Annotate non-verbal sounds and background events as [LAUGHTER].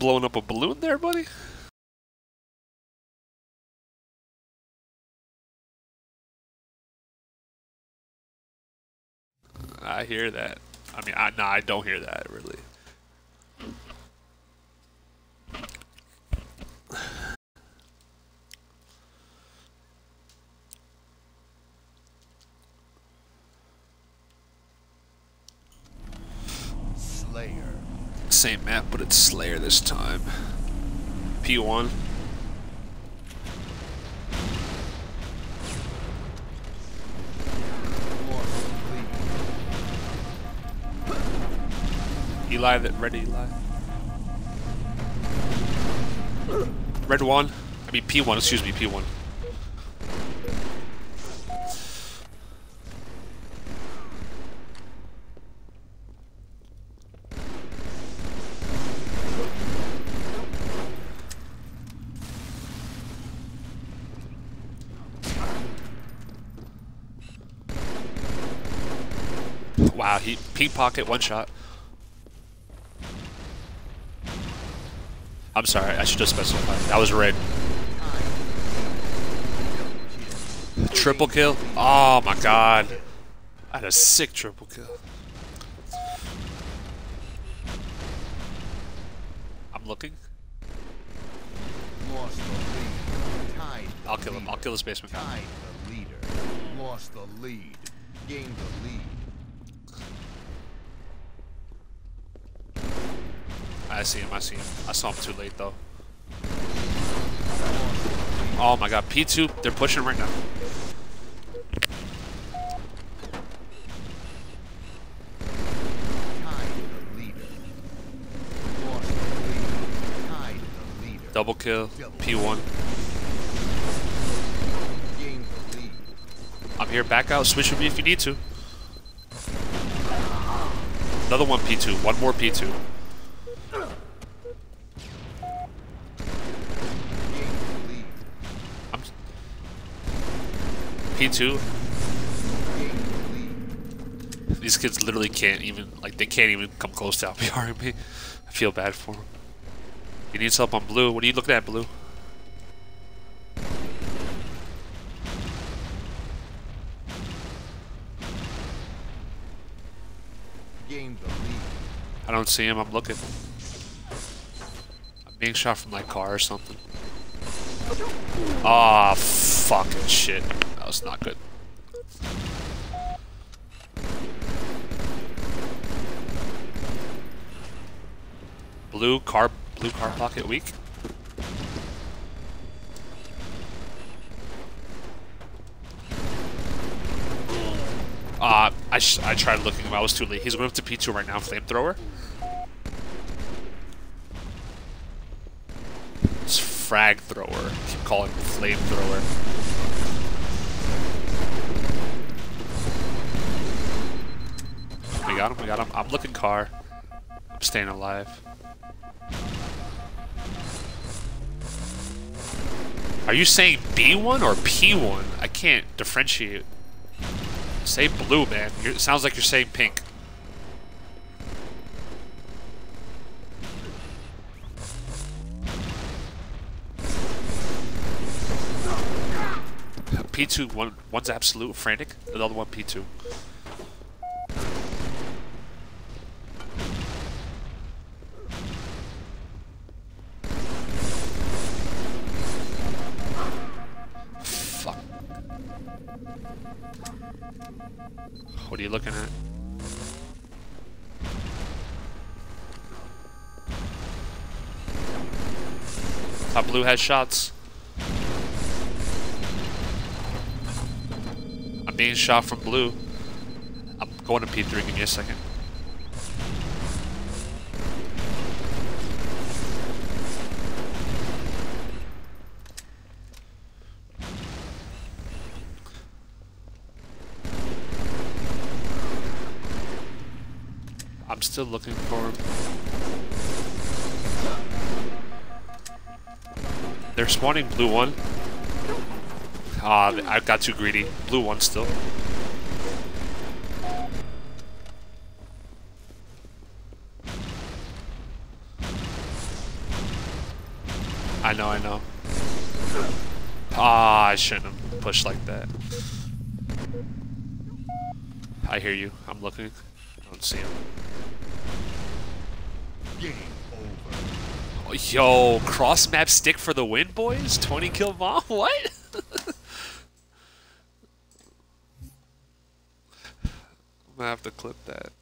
blowing up a balloon there, buddy? I hear that. I mean, I, no, I don't hear that, really. Slayer. Same map, but it's Slayer this time. P1. Eli, that red Eli. Red one. I mean P1. Excuse me, P1. Wow, he pink pocket one shot. I'm sorry, I should have specified. That was red. Triple kill? Oh my god. I had a sick triple kill. I'm looking. I'll kill him. I'll kill this basement the leader. Lost the lead. Gained the lead. I see him, I see him. I saw him too late though. Oh my god, P2, they're pushing right now. Double kill, P1. Gained the lead. I'm here, back out, switch with me if you need to. Another one P2, one more P2. Gained the lead. I'm P2. Gained the lead. These kids literally can't even, like, they can't even come close to outBRing [LAUGHS] me. I feel bad for them. He needs help on blue. What are you looking at, blue? Gained the lead. I don't see him. I'm looking. I'm being shot from my car or something. Ah, fucking shit. That was not good. Blue car, blue car pocket weak. Uh, I, I tried looking him. I was too late. He's up to P2 right now. Flamethrower. It's frag thrower. Keep calling him flamethrower. Got him. We got him. I'm looking car. I'm staying alive. Are you saying B1 or P1? I can't differentiate. Say blue, man. You're, it sounds like you're saying pink. P2, one, one's absolute frantic, the other one P2. What are you looking at? Top blue has shots. I'm being shot from blue. I'm going to P3. Give me a second. I'm still looking for. They're spawning blue one. Ah, I got too greedy. Blue one still. I know, I know. Ah, I shouldn't have pushed like that. I hear you. I'm looking. I don't see him. Game over. Yo, cross map stick for the win, boys. 20 kill bomb. [LAUGHS] What? I'm gonna have to clip that.